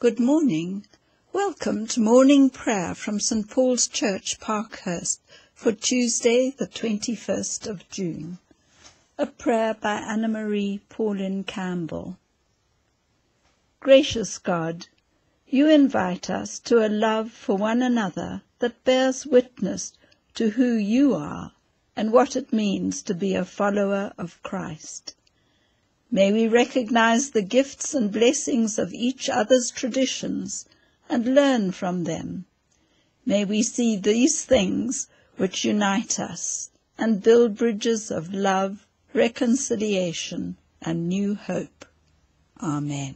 Good morning. Welcome to morning prayer from St. Paul's Church, Parkhurst, for Tuesday, the 21st of June. A prayer by Anna Marie Pauline Campbell. Gracious God, you invite us to a love for one another that bears witness to who you are and what it means to be a follower of Christ. May we recognize the gifts and blessings of each other's traditions and learn from them. May we see these things which unite us and build bridges of love, reconciliation, and new hope. Amen.